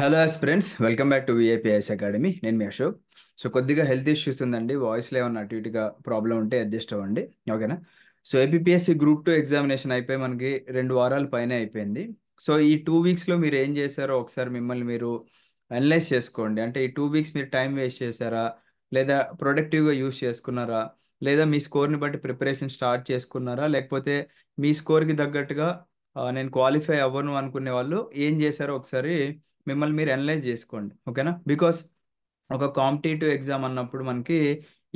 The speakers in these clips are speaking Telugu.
Hello friends welcome back to VIPS academy నేను మీ అశోక్. సో కొద్దిగా హెల్త్ ఇష్యూస్ ఉందండి. వాయిస్లో ఏమన్నా అటు ఇటుగా ప్రాబ్లం ఉంటే అడ్జస్ట్ అవ్వండి. ఓకేనా so APSC group two examination అయిపోయి మనకి రెండు వారాల పైన అయిపోయింది. సో ఈ టూ వీక్స్లో మీరు ఏం చేశారో ఒకసారి మిమ్మల్ని మీరు అనలైజ్ చేసుకోండి. అంటే ఈ టూ వీక్స్ మీరు టైం వేస్ట్ చేశారా? లేదా ప్రొడక్టివ్గా యూస్ చేసుకున్నారా? లేదా మీ స్కోర్ని బట్టి ప్రిపరేషన్ స్టార్ట్ చేసుకున్నారా? లేకపోతే మీ స్కోర్కి తగ్గట్టుగా నేను క్వాలిఫై అవ్వను అనుకునే వాళ్ళు ఏం చేశారో ఒకసారి మిమ్మల్ని మీరు అనలైజ్ చేసుకోండి ఓకేనా బికాస్ ఒక కాంపిటేటివ్ ఎగ్జామ్ అన్నప్పుడు మనకి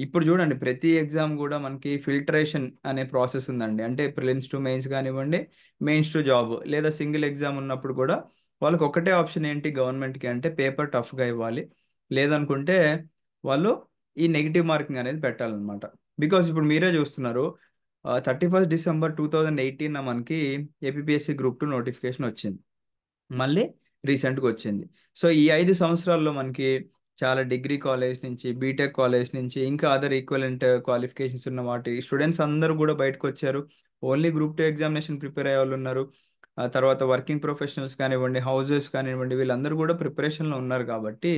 ఇప్పుడు చూడండి ప్రతి ఎగ్జామ్ కూడా మనకి ఫిల్టరేషన్ అనే ప్రాసెస్ ఉందండి. అంటే ప్రిలిమ్స్ టు మెయిన్స్ కానివ్వండి మెయిన్స్ టు జాబ్ లేదా సింగిల్ ఎగ్జామ్ ఉన్నప్పుడు కూడా వాళ్ళకి ఒకటే ఆప్షన్ ఏంటి గవర్నమెంట్కి అంటే పేపర్ టఫ్గా ఇవ్వాలి. లేదనుకుంటే వాళ్ళు ఈ నెగిటివ్ మార్కింగ్ అనేది పెట్టాలన్నమాట. బికాస్ ఇప్పుడు మీరే చూస్తున్నారు thirty first December two thousand eighteen మనకి ఏపీఎస్సి గ్రూప్ టూ నోటిఫికేషన్ వచ్చింది. మళ్ళీ రీసెంట్గా వచ్చింది సో ఈ ఐదు సంవత్సరాల్లో మనకి చాలా డిగ్రీ కాలేజ్ నుంచి బీటెక్ కాలేజ్ నుంచి ఇంకా అదర్ ఈక్వలెంట్ క్వాలిఫికేషన్స్ ఉన్న వాటి స్టూడెంట్స్ అందరూ కూడా బయటకు వచ్చారు only group two examination prepare అయ్యే వాళ్ళు ఉన్నారు. ఆ తర్వాత వర్కింగ్ ప్రొఫెషనల్స్ కానివ్వండి హౌసెస్ కానివ్వండి వీళ్ళందరూ కూడా ప్రిపరేషన్లో ఉన్నారు కాబట్టి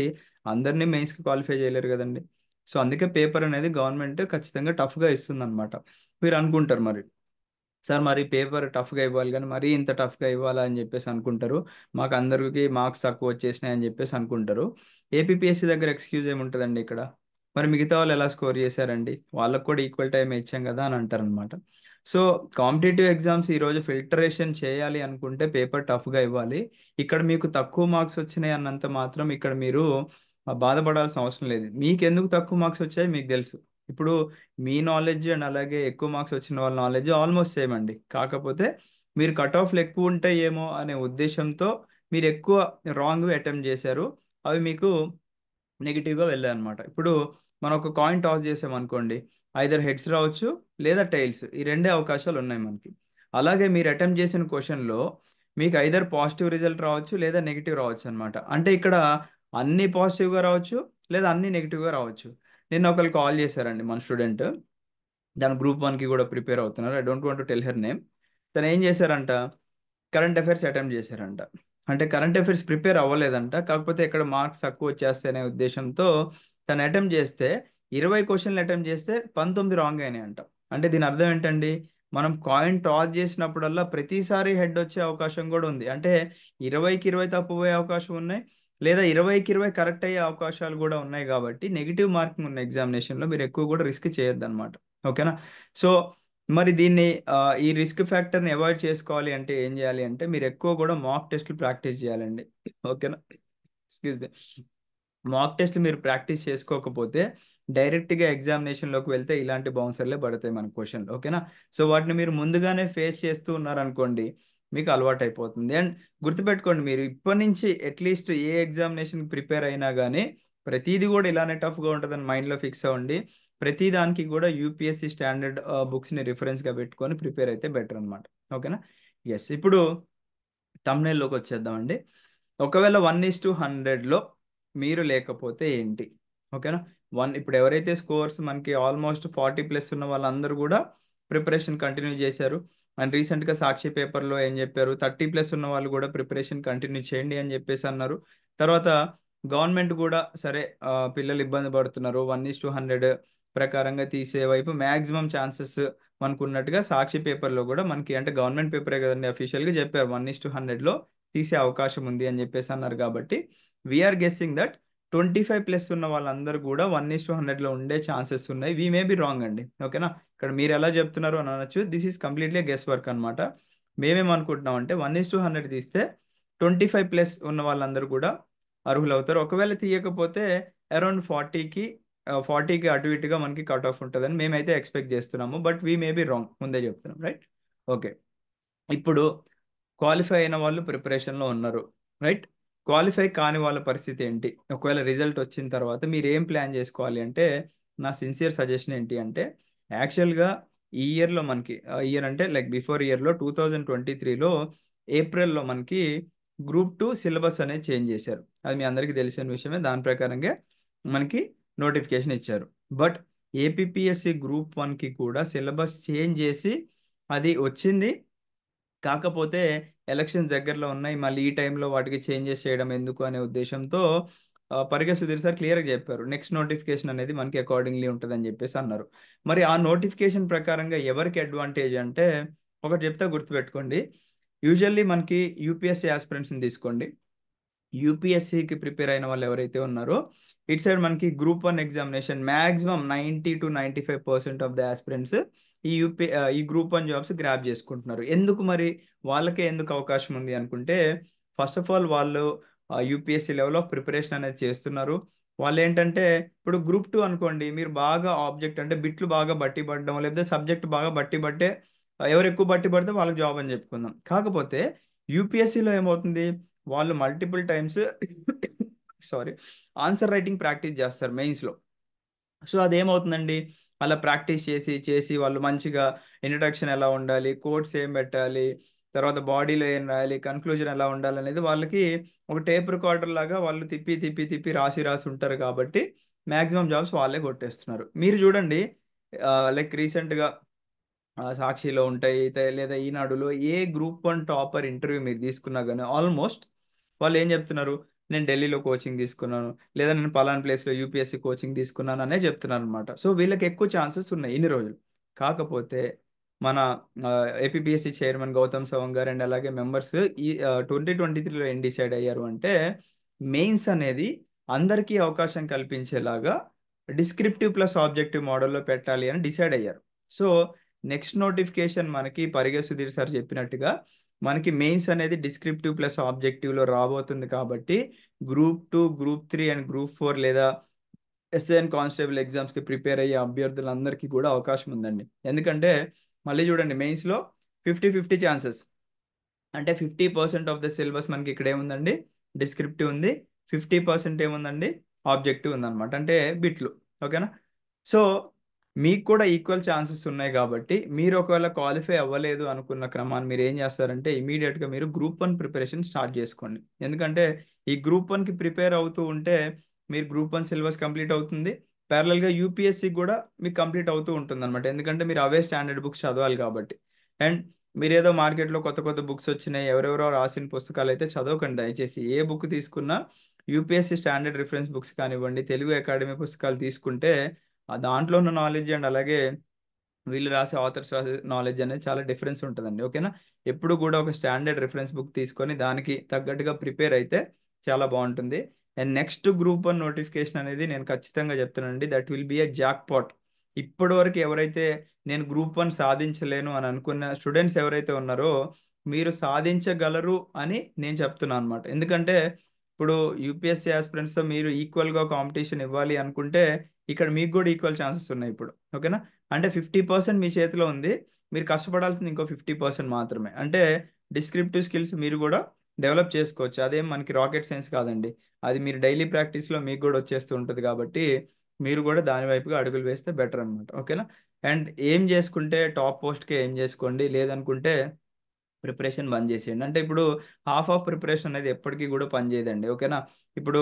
అందరినీ మెయిన్స్కి క్వాలిఫై చేయలేరు కదండి. సో అందుకే పేపర్ అనేది గవర్నమెంట్ ఖచ్చితంగా టఫ్గా ఇస్తుంది అనమాట మీరు అనుకుంటారు మరి. సార్ మరి పేపర్ టఫ్గా ఇవ్వాలి కానీ మరీ ఇంత టఫ్గా ఇవ్వాలా? అని చెప్పేసి అనుకుంటారు. మాకు అందరికి మార్క్స్ తక్కువ వచ్చేసినాయి అని చెప్పేసి అనుకుంటారు. ఏపీఎస్సి దగ్గర ఎక్స్క్యూజ్ ఏముంటుందండి ఇక్కడ? మరి మిగతా వాళ్ళు ఎలా స్కోర్ చేశారండి? వాళ్ళకు కూడా ఈక్వల్ టైం ఇచ్చాం కదా అని అంటారనమాట సో కాంపిటేటివ్ ఎగ్జామ్స్ ఈరోజు ఫిల్టరేషన్ చేయాలి అనుకుంటే పేపర్ టఫ్గా ఇవ్వాలి. ఇక్కడ మీకు తక్కువ మార్క్స్ వచ్చినాయి అన్నంత మాత్రం ఇక్కడ మీరు బాధపడాల్సిన అవసరం లేదు. మీకు ఎందుకు తక్కువ మార్క్స్ వచ్చాయి? మీకు తెలుసు. ఇప్పుడు మీ నాలెడ్జ్ అండ్ అలాగే ఎక్కువ మార్క్స్ వచ్చిన వాళ్ళ నాలెడ్జ్ ఆల్మోస్ట్ సేమ్ అండి. కాకపోతే మీరు కట్ ఆఫ్లు ఎక్కువ ఉంటాయేమో అనే ఉద్దేశంతో మీరు ఎక్కువ రాంగ్ అటెంప్ట్ చేశారు. అవి మీకు నెగిటివ్గా వెళ్ళాయి అనమాట ఇప్పుడు మనం ఒక కాయిన్ టాస్ చేసాం అనుకోండి ఐదర్ హెడ్స్ రావచ్చు లేదా టైల్స్ ఈ రెండే అవకాశాలు ఉన్నాయి మనకి. అలాగే మీరు అటెంప్ట్ చేసిన క్వశ్చన్లో మీకు ఐదర్ పాజిటివ్ రిజల్ట్ రావచ్చు లేదా నెగిటివ్ రావచ్చు అనమాట అంటే ఇక్కడ అన్ని పాజిటివ్గా రావచ్చు లేదా అన్ని నెగిటివ్గా రావచ్చు. నిన్న ఒకరు కాల్ చేశారండి మన స్టూడెంట్. దాని గ్రూప్ వన్కి కూడా ప్రిపేర్ అవుతున్నారు. I don't want to tell her name. తను ఏం చేశారంట? కరెంట్ అఫైర్స్ అటెంప్ట్ చేశారంట. అంటే కరెంట్ అఫైర్స్ ప్రిపేర్ అవ్వలేదంట. కాకపోతే ఇక్కడ మార్క్స్ తక్కువ వచ్చేస్తాయనే ఉద్దేశంతో తను అటెంప్ట్ చేస్తే ఇరవై క్వశ్చన్లు అటెంప్ట్ చేస్తే పంతొమ్మిది రాంగ్ అయినాయి అంట అంటే దీని అర్థం ఏంటండి? మనం కాయిన్ టాస్ చేసినప్పుడల్లా ప్రతిసారి హెడ్ వచ్చే అవకాశం కూడా ఉంది. అంటే ఇరవైకి ఇరవై తప్పు పోయే అవకాశం ఉన్నాయి. లేదా ఇరవైకి ఇరవై కరెక్ట్ అయ్యే అవకాశాలు కూడా ఉన్నాయి కాబట్టి నెగిటివ్ మార్కింగ్ ఉన్న ఎగ్జామినేషన్లో మీరు ఎక్కువ కూడా రిస్క్ చేయొద్దు అనమాట ఓకేనా? సో మరి దీన్ని ఈ రిస్క్ ఫ్యాక్టర్ని అవాయిడ్ చేసుకోవాలి అంటే ఏం చేయాలి అంటే మీరు ఎక్కువ కూడా మాక్ టెస్ట్లు ప్రాక్టీస్ చేయాలండి. ఓకేనా? Excuse me. మాక్ టెస్ట్లు మీరు ప్రాక్టీస్ చేసుకోకపోతే డైరెక్ట్గా ఎగ్జామినేషన్లోకి వెళ్తే ఇలాంటి బౌన్సర్లే పడతాయి మన క్వశ్చన్లు. ఓకేనా? సో వాటిని మీరు ముందుగానే ఫేస్ చేస్తూ ఉన్నారనుకోండి మీకు అలవాటు అయిపోతుంది అండ్ గుర్తుపెట్టుకోండి మీరు ఇప్పటి నుంచి అట్లీస్ట్ ఏ ఎగ్జామినేషన్కి ప్రిపేర్ అయినా కానీ ప్రతిదీ కూడా ఇలానే టఫ్గా ఉంటుందని మైండ్లో ఫిక్స్ అవ్వండి. ప్రతి దానికి కూడా యూపీఎస్సి స్టాండర్డ్ బుక్స్ని రిఫరెన్స్గా పెట్టుకొని ప్రిపేర్ అయితే బెటర్ అనమాట ఓకేనా? ఎస్ ఇప్పుడు తమ్నేల్లోకి వచ్చేద్దామండి. ఒకవేళ వన్ ఈస్ టు హండ్రెడ్లో మీరు లేకపోతే ఏంటి? ఓకేనా? వన్ ఇప్పుడు ఎవరైతే స్కోర్స్ మనకి ఆల్మోస్ట్ ఫార్టీ ప్లస్ ఉన్న వాళ్ళందరూ కూడా ప్రిపరేషన్ కంటిన్యూ చేశారు. అండ్ రీసెంట్గా సాక్షి పేపర్లో ఏం చెప్పారు? థర్టీ ప్లస్ ఉన్న వాళ్ళు కూడా ప్రిపరేషన్ కంటిన్యూ చేయండి అని చెప్పేసి అన్నారు. తర్వాత గవర్నమెంట్ కూడా సరే పిల్లలు ఇబ్బంది పడుతున్నారు. వన్ ఈస్ టూ హండ్రెడ్ ప్రకారంగా తీసే వైపు మ్యాక్సిమం ఛాన్సెస్ మనకు ఉన్నట్టుగా సాక్షి పేపర్లో కూడా మనకి అంటే గవర్నమెంట్ పేపరే కదండి అఫీషియల్గా చెప్పారు. వన్ ఈస్ టూ హండ్రెడ్లో తీసే అవకాశం ఉంది అని చెప్పేసి అన్నారు కాబట్టి we are guessing that twenty five plus ఉన్న వాళ్ళందరూ కూడా వన్ ఈస్ టూ హండ్రెడ్లో ఉండే ఛాన్సెస్ ఉన్నాయి. వీ మే బి రాంగ్ అండి. ఓకేనా? ఇక్కడ మీరు ఎలా చెప్తున్నారు అని అనొచ్చు. This is completely guess work అనమాట మేమేమనుకుంటున్నాం అంటే వన్ ఈస్ టూ హండ్రెడ్ తీస్తే ట్వంటీ ఫైవ్ ప్లస్ ఉన్న వాళ్ళందరూ కూడా అర్హులు అవుతారు ఒకవేళ తీయకపోతే అరౌండ్ ఫార్టీకి ఫార్టీకి అటు ఇటుగా మనకి కట్ ఆఫ్ ఉంటుందని మేమైతే ఎక్స్పెక్ట్ చేస్తున్నాము. But we may be wrong ముందే చెప్తున్నాం రైట్ ఓకే ఇప్పుడు క్వాలిఫై అయిన వాళ్ళు ప్రిపరేషన్లో ఉన్నారు రైట్ క్వాలిఫై కాని వాళ్ళ పరిస్థితి ఏంటి? ఒకవేళ రిజల్ట్ వచ్చిన తర్వాత మీరు ఏం ప్లాన్ చేసుకోవాలి అంటే నా సిన్సియర్ సజెషన్ ఏంటి అంటే యాక్చువల్గా ఈ ఇయర్లో మనకి ఇయర్ అంటే లైక్ బిఫోర్ ఇయర్లో టూ థౌజండ్ ట్వంటీ త్రీలో ఏప్రిల్లో మనకి గ్రూప్ టూ సిలబస్ అనేది చేంజ్ చేశారు. అది మీ అందరికీ తెలిసిన విషయమే. దాని ప్రకారంగా మనకి నోటిఫికేషన్ ఇచ్చారు. బట్ ఏపీఎస్సి గ్రూప్ వన్కి కూడా సిలబస్ చేంజ్ చేసి అది వచ్చింది. కాకపోతే ఎలక్షన్స్ దగ్గరలో ఉన్నాయి. మళ్ళీ ఈ టైంలో వాటికి చేంజెస్ చేయడం ఎందుకు అనే ఉద్దేశంతో పరిగె సుధీర్ సార్ క్లియర్‌గా చెప్పారు. నెక్స్ట్ నోటిఫికేషన్ అనేది మనకి అకార్డింగ్‌లీ ఉంటదని చెప్పేసి అన్నారు. మరి ఆ నోటిఫికేషన్ ప్రకారంగా ఎవరికి అడ్వాంటేజ్ అంటే ఒకటి చెప్తా గుర్తుపెట్టుకోండి. యూజువల్లీ మనకి యూపీఎస్సీ ఆస్పిరెంట్స్ని తీసుకోండి. యూపీఎస్సీకి ప్రిపేర్ అయిన వాళ్ళు ఎవరైతే ఉన్నారో ఇట్ సైడ్ మనకి group one examination maximum ninety to ninety five percent of the aspirants ఈ యూపీ ఈ గ్రూప్ వన్ జాబ్స్ గ్రాబ్ చేసుకుంటున్నారు. ఎందుకు మరి వాళ్ళకే ఎందుకు అవకాశం ఉంది అనుకుంటే ఫస్ట్ ఆఫ్ ఆల్ వాళ్ళు యూపీఎస్సీ లెవెల్ ఆఫ్ ప్రిపరేషన్ అనేది చేస్తున్నారు. వాళ్ళు ఏంటంటే ఇప్పుడు గ్రూప్ టూ అనుకోండి మీరు బాగా ఆబ్జెక్ట్ అంటే బిట్లు బాగా బట్టి పడడం లేకపోతే సబ్జెక్ట్ బాగా బట్టి పట్టే ఎవరు ఎక్కువ బట్టి పడితే వాళ్ళకి జాబ్ అని చెప్పుకుందాం. కాకపోతే యూపీఎస్సీలో ఏమవుతుంది వాళ్ళు multiple times sorry answer writing practice చేస్తారు మెయిన్స్‌లో. సో అదేమవుతుందండి అలా ప్రాక్టీస్ చేసి, చేసి వాళ్ళు మంచిగా ఇంట్రడక్షన్ ఎలా ఉండాలి, కోడ్స్ ఏం పెట్టాలి, తర్వాత బాడీలో ఏం రాయాలి, కన్క్లూజన్ ఎలా ఉండాలనేది వాళ్ళకి ఒక టేప్ రికార్డర్ లాగా వాళ్ళు తిప్పి, తిప్పి, తిప్పి రాసి, రాసి ఉంటారు కాబట్టి మ్యాక్సిమం జాబ్స్ వాళ్ళే కొట్టేస్తున్నారు. మీరు చూడండి లైక్ రీసెంట్‌గా సాక్షిలో ఉంటాయి లేదా ఈనాడులో ఏ గ్రూప్ వన్ టాపర్ ఇంటర్వ్యూ మీరు తీసుకున్నా కానీ ఆల్మోస్ట్ వాళ్ళు ఏం చెప్తున్నారు, నేను ఢిల్లీలో కోచింగ్ తీసుకున్నాను. లేదా నేను పలానా ప్లేస్‌లో యూపీఎస్సీ కోచింగ్ తీసుకున్నాను అనే చెప్తున్నారనమాట. సో వీళ్ళకి ఎక్కువ ఛాన్సెస్ ఉన్నాయి ఇన్ని రోజులు. కాకపోతే మన ఆహ్, ఏపీపీఎస్సీ చైర్మన్ గౌతమ్ సవంగ్ గారు అండ్ అలాగే మెంబర్స్ ఈ ట్వంటీ ట్వంటీ త్రీలో ఏం డిసైడ్ అయ్యారు అంటే మెయిన్స్ అనేది అందరికీ అవకాశం కల్పించేలాగా డిస్క్రిప్టివ్ ప్లస్ ఆబ్జెక్టివ్ మోడల్‌లో పెట్టాలి అని డిసైడ్ అయ్యారు. సో నెక్స్ట్ నోటిఫికేషన్ మనకి పరిగె సుధీర్ సార్ చెప్పినట్టుగా మనకి మెయిన్స్ అనేది డిస్క్రిప్టివ్ ప్లస్ ఆబ్జెక్టివ్‌లో రాబోతుంది కాబట్టి group two group three and group four లేదా ఎస్ఏఎన్ కానిస్టేబుల్ ఎగ్జామ్స్‌కి ప్రిపేర్ అయ్యే అభ్యర్థులందరికీ కూడా అవకాశం ఉందండి. ఎందుకంటే మళ్ళీ చూడండి మెయిన్స్‌లో 50, 50 ఛాన్సెస్. అంటే 50% ఆఫ్ ద సిలబస్ మనకి ఇక్కడ ఏముందండి డిస్క్రిప్టివ్ ఉంది. 50% ఏముందండి ఆబ్జెక్టివ్ ఉందన్నమాట. అంటే బిట్లు. ఓకేనా? సో మీకు కూడా ఈక్వల్ ఛాన్సెస్ ఉన్నాయి కాబట్టి మీరు ఒకవేళ క్వాలిఫై అవ్వలేదు అనుకున్న క్రమాన్ని మీరు ఏం చేస్తారంటే ఇమీడియట్గా మీరు గ్రూప్ వన్ ప్రిపరేషన్ స్టార్ట్ చేసుకోండి. ఎందుకంటే ఈ గ్రూప్ వన్కి ప్రిపేర్ అవుతూ ఉంటే మీరు గ్రూప్ వన్ సిలబస్ కంప్లీట్ అవుతుంది. పారలెల్‌గా యూపీఎస్సీ కూడా మీకు కంప్లీట్ అవుతూ ఉంటుంది అనమాట ఎందుకంటే మీరు అవే స్టాండర్డ్ బుక్స్ చదవాలి కాబట్టి. అండ్ మీరు ఏదో మార్కెట్‌లో కొత్త, కొత్త బుక్స్ వచ్చినాయి. ఎవరెవరో రాసిన పుస్తకాలు అయితే చదవకండి దయచేసి. ఏ బుక్ తీసుకున్నా యూపీఎస్సీ స్టాండర్డ్ రిఫరెన్స్ బుక్స్ కానివ్వండి, తెలుగు అకాడమీ పుస్తకాలు తీసుకుంటే ఆ దాంట్లో ఉన్న నాలెడ్జ్ అండ్ అలాగే వీళ్ళు రాసే ఆథర్స్ రాసే నాలెడ్జ్ అనేది చాలా డిఫరెన్స్ ఉంటుందండి ఓకేనా? ఎప్పుడు కూడా ఒక స్టాండర్డ్ రిఫరెన్స్ బుక్ తీసుకొని దానికి తగ్గట్టుగా ప్రిపేర్ అయితే చాలా బాగుంటుంది and next group one notification అనేది నేను ఖచ్చితంగా చెప్తున్నానండి. That will be a jackpot. ఇప్పటివరకు ఎవరైతే నేను గ్రూప్ వన్ సాధించలేను అని అనుకున్న స్టూడెంట్స్ ఎవరైతే ఉన్నారో మీరు సాధించగలరు అని నేను చెప్తున్నాను అనమాట. ఎందుకంటే ఇప్పుడు యూపీఎస్సీ ఆస్పిరెంట్స్తో మీరు ఈక్వల్‌గా కాంపిటీషన్ ఇవ్వాలి అనుకుంటే ఇక్కడ మీకు కూడా ఈక్వల్ ఛాన్సెస్ ఉన్నాయి ఇప్పుడు. ఓకేనా? అంటే 50% మీ చేతిలో ఉంది. మీరు కష్టపడాల్సింది ఇంకో 50% మాత్రమే. అంటే డిస్క్రిప్టివ్ స్కిల్స్ మీరు కూడా డెవలప్ చేసుకోవచ్చు. అదేం మనకి రాకెట్ సైన్స్ కాదండి. అది మీరు డైలీ ప్రాక్టీస్‌లో మీకు కూడా వచ్చేస్తూ ఉంటుంది కాబట్టి మీరు కూడా దాని వైపుగా అడుగులు వేస్తే బెటర్ అనమాట. ఓకేనా? అండ్ ఏం చేసుకుంటే టాప్ పోస్ట్‌కే ఏం చేసుకోండి. లేదనుకుంటే ప్రిపరేషన్ బంద్ చేసేయండి. అంటే ఇప్పుడు హాఫ్ ఆఫ్ ప్రిపరేషన్ అనేది ఎప్పటికీ కూడా పనిచేయదండి. ఓకేనా? ఇప్పుడు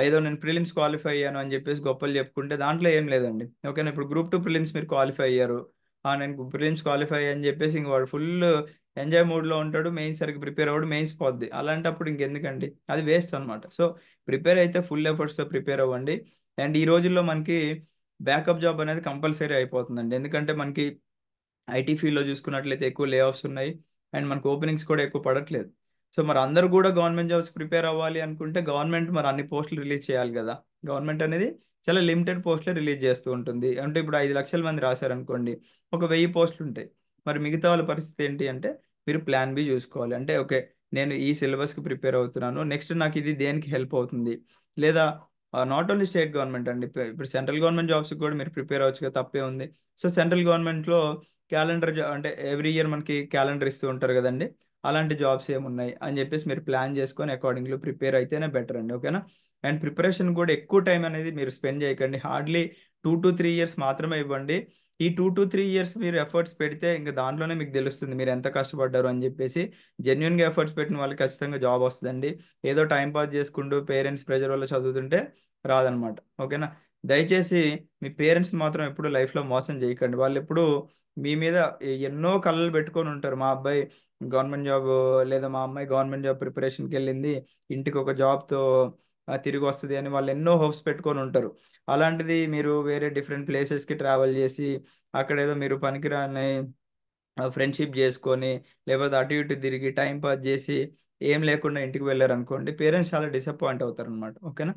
ఏదో నేను ప్రిలిమ్స్ క్వాలిఫై అయ్యాను అని చెప్పేసి గొప్పలు చెప్పుకుంటే దాంట్లో ఏం లేదండి. ఓకేనా? ఇప్పుడు గ్రూప్ టూ ప్రిలిమ్స్ మీరు క్వాలిఫై అయ్యారు. నేను ప్రిలిమ్స్ క్వాలిఫై అని చెప్పేసి ఇంక వాడు ఫుల్ ఎంజాయ్ మూడ్‌లో ఉంటాడు. మెయిన్స్ సరికి ప్రిపేర్ అవ్వడు. మెయిన్స్ పోద్ది. అలాంటప్పుడు ఇంకెందుకండి? అది వేస్ట్ అనమాట. సో ప్రిపేర్ అయితే ఫుల్ ఎఫర్ట్స్‌తో ప్రిపేర్ అవ్వండి. అండ్ ఈ రోజుల్లో మనకి బ్యాకప్ జాబ్ అనేది కంపల్సరీ అయిపోతుందండి. ఎందుకంటే మనకి ఐటీ ఫీల్డ్‌లో చూసుకున్నట్లయితే ఎక్కువ లే ఆఫ్స్ ఉన్నాయి. అండ్ మనకు ఓపెనింగ్స్ కూడా ఎక్కువ పడట్లేదు. సో మరి అందరూ కూడా గవర్నమెంట్ జాబ్స్‌కి ప్రిపేర్ అవ్వాలి అనుకుంటే గవర్నమెంట్ మరి అన్ని పోస్టులు రిలీజ్ చేయాలి కదా! గవర్నమెంట్ అనేది చాలా లిమిటెడ్ పోస్టులే రిలీజ్ చేస్తూ ఉంటుంది. అంటే ఇప్పుడు ఐదు లక్షల మంది రాశారనుకోండి ఒక వెయ్యి పోస్టులు ఉంటాయి. మరి మిగతా వాళ్ళ పరిస్థితి ఏంటి అంటే మీరు ప్లాన్ బి చూసుకోవాలి. అంటే ఓకే. నేను ఈ సిలబస్‌కి ప్రిపేర్ అవుతున్నాను. నెక్స్ట్ నాకు ఇది దేనికి హెల్ప్ అవుతుంది. లేదా నాట్ ఓన్లీ స్టేట్ గవర్నమెంట్ అండి. ఇప్పుడు సెంట్రల్ గవర్నమెంట్ జాబ్స్‌కి కూడా మీరు ప్రిపేర్ అవ్వచ్చు కదా! ఉంది సో సెంట్రల్ గవర్నమెంట్‌లో క్యాలెండర్ జా అంటే ఎవ్రీ ఇయర్ మనకి క్యాలెండర్ ఇస్తూ ఉంటారు కదండి అలాంటి జాబ్స్ ఏమున్నాయి అని చెప్పేసి మీరు ప్లాన్ చేసుకొని అకార్డింగ్‌లీ ప్రిపేర్ అయితేనే బెటర్ అండి. ఓకేనా? అండ్ ప్రిపరేషన్ కూడా ఎక్కువ టైం అనేది మీరు స్పెండ్ చేయకండి. హార్డ్‌లీ 2-3 ఇయర్స్ మాత్రమే ఇవ్వండి. ఈ 2-3 ఇయర్స్ మీరు ఎఫర్ట్స్ పెడితే ఇంకా దాంట్లోనే మీకు తెలుస్తుంది మీరు ఎంత కష్టపడ్డారు అని చెప్పేసి. జెన్యున్గా ఎఫర్ట్స్ పెట్టిన వాళ్ళకి ఖచ్చితంగా జాబ్ వస్తుందండి ఏదో టైం పాస్ చేసుకుంటూ పేరెంట్స్ ప్రెజర్ వల్ల చదువుతుంటే రాదనమాట. ఓకేనా? దయచేసి మీ పేరెంట్స్ మాత్రం ఎప్పుడు లైఫ్‌లో మోసం చేయకండి. వాళ్ళు ఎప్పుడు మీ మీద ఎన్నో కళలు పెట్టుకొని ఉంటారు. మా అబ్బాయి గవర్నమెంట్ జాబ్ లేదా మా అమ్మాయి గవర్నమెంట్ జాబ్ ప్రిపరేషన్కి వెళ్ళింది ఇంటికి ఒక జాబ్తో తిరిగి వస్తుంది అని వాళ్ళు ఎన్నో హోప్స్ పెట్టుకొని ఉంటారు. అలాంటిది మీరు వేరే డిఫరెంట్ ప్లేసెస్కి ట్రావెల్ చేసి అక్కడ ఏదో మీరు పనికిరాని ఫ్రెండ్షిప్ చేసుకొని లేకపోతే అటు ఇటు తిరిగి టైం పాస్ చేసి ఏం లేకుండా ఇంటికి వెళ్ళారు అనుకోండి పేరెంట్స్ చాలా డిసప్పాయింట్ అవుతారు అనమాట ఓకేనా?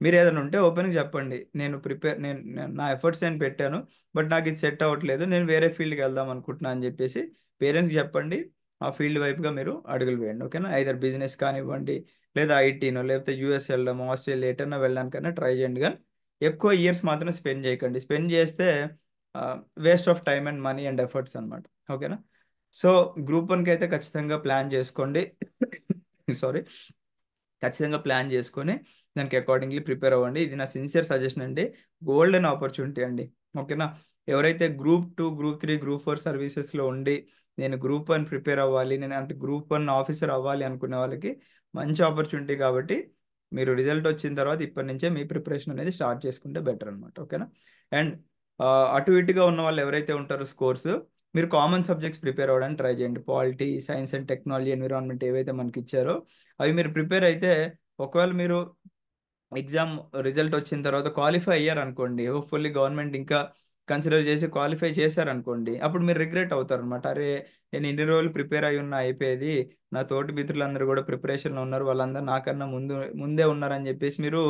మీరు ఏదైనా ఉంటే ఓపెన్గా చెప్పండి. నేను ప్రిపేర్ నేను నా ఎఫర్ట్స్ నేను పెట్టాను బట్ నాకు ఇది సెట్ అవ్వట్లేదు. నేను వేరే ఫీల్డ్కి వెళ్దాం అనుకుంటున్నా అని చెప్పేసి పేరెంట్స్కి చెప్పండి. ఆ ఫీల్డ్ వైపుగా మీరు అడుగులు వేయండి ఓకేనా? ఐదర్ బిజినెస్ కానివ్వండి లేదా ఐటీనో లేకపోతే యూఎస్ వెళ్ళడం ఆస్ట్రేలియా ఎటన్నా వెళ్ళడానికైనా ట్రై చేయండి. కానీ ఎక్కువ ఇయర్స్ మాత్రం స్పెండ్ చేయకండి. స్పెండ్ చేస్తే waste of time and money and efforts అనమాట ఓకేనా? సో గ్రూప్ వన్కి అయితే ఖచ్చితంగా ప్లాన్ చేసుకోండి. సారీ. ఖచ్చితంగా ప్లాన్ చేసుకొని దానికి అకార్డింగ్లీ ప్రిపేర్ అవ్వండి. ఇది నా సిన్సియర్ సజెషన్ అండి. గోల్డెన్ ఆపర్చునిటీ అండి. ఓకేనా ఎవరైతే group two group three group four సర్వీసెస్లో ఉండి నేను గ్రూప్ వన్ ప్రిపేర్ అవ్వాలి నేను అంటే గ్రూప్ వన్ ఆఫీసర్ అవ్వాలి అనుకునే వాళ్ళకి మంచి ఆపర్చునిటీ కాబట్టి మీరు రిజల్ట్ వచ్చిన తర్వాత ఇప్పటి నుంచే మీ ప్రిపరేషన్ అనేది స్టార్ట్ చేసుకుంటే బెటర్ అనమాట ఓకేనా అండ్ అటు ఇటుగా ఉన్న వాళ్ళు ఎవరైతే ఉంటారో స్కోర్స్ మీరు కామన్ సబ్జెక్ట్స్ ప్రిపేర్ అవ్వడానికి ట్రై చేయండి. Polity science and technology environment ఏవైతే మనకి ఇచ్చారో అవి మీరు ప్రిపేర్ అయితే ఒకవేళ మీరు ఎగ్జామ్ రిజల్ట్ వచ్చిన తర్వాత క్వాలిఫై అయ్యారు అనుకోండి హోప్ఫుల్లీ గవర్నమెంట్ ఇంకా కన్సిడర్ చేసి క్వాలిఫై చేశారనుకోండి అప్పుడు మీరు రిగ్రెట్ అవుతారు అనమాట అరే నేను ఇన్ని రోజులు ప్రిపేర్ అయి ఉన్నా అయిపోయేది. నా తోటి మిత్రులందరూ కూడా ప్రిపరేషన్లో ఉన్నారు. వాళ్ళందరూ నాకన్నా ముందు ముందే ఉన్నారని చెప్పేసి మీరు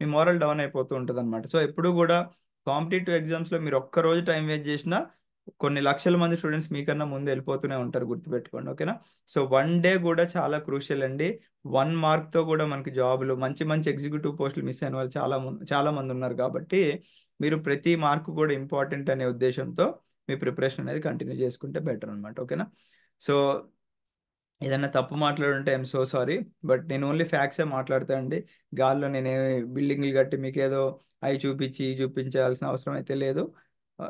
మీ మోరల్ డౌన్ అయిపోతూ ఉంటుంది అనమాట సో ఎప్పుడు కూడా కాంపిటేటివ్ ఎగ్జామ్స్లో మీరు ఒక్క రోజు టైం వేస్ట్ చేసినా కొన్ని లక్షల మంది స్టూడెంట్స్ మీకన్నా ముందు వెళ్ళిపోతూనే ఉంటారు గుర్తుపెట్టుకోండి ఓకేనా? సో వన్ డే కూడా చాలా క్రూషియల్ అండి. వన్ మార్క్తో కూడా మనకి జాబులు మంచి మంచి ఎగ్జిక్యూటివ్ పోస్టులు మిస్ అయిన వాళ్ళు చాలా చాలా మంది ఉన్నారు కాబట్టి మీరు ప్రతి మార్క్ కూడా ఇంపార్టెంట్ అనే ఉద్దేశంతో మీ ప్రిపరేషన్ అనేది కంటిన్యూ చేసుకుంటే బెటర్ అనమాట ఓకేనా? సో ఏదైనా తప్పు మాట్లాడుంటే ఐఎమ్ సో సారీ బట్ నేను ఓన్లీ ఫ్యాక్ట్సే మాట్లాడతా అండి. గాల్లో నేనే బిల్డింగ్లు కట్టి మీకు ఏదో అవి చూపించి చూపించాల్సిన అవసరం అయితే లేదు.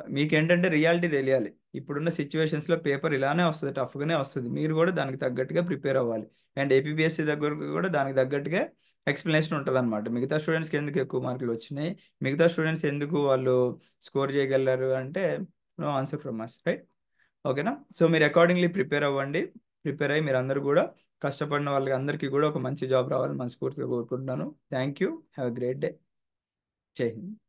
మీకేంటంటే రియాలిటీ తెలియాలి. ఇప్పుడున్న సిచ్యువేషన్స్లో పేపర్ ఇలానే వస్తుంది టఫ్గానే వస్తుంది. మీరు కూడా దానికి తగ్గట్టుగా ప్రిపేర్ అవ్వాలి. అండ్ ఏపీబీఎస్సీ దగ్గర కూడా దానికి తగ్గట్టుగా ఎక్స్ప్లెనేషన్ ఉంటుంది అనమాట మిగతా స్టూడెంట్స్కి ఎందుకు ఎక్కువ మార్కులు వచ్చినాయి? మిగతా స్టూడెంట్స్ ఎందుకు వాళ్ళు స్కోర్ చేయగలరు అంటే no answer from us right? ఓకేనా? సో మీరు అకార్డింగ్లీ ప్రిపేర్ అవ్వండి. ప్రిపేర్ అయ్యి మీరు అందరూ కూడా కష్టపడిన వాళ్ళకి అందరికీ కూడా ఒక మంచి జాబ్ రావాలని మనస్ఫూర్తిగా కోరుకుంటున్నాను. Thank you. Have a great day. జై హింద్.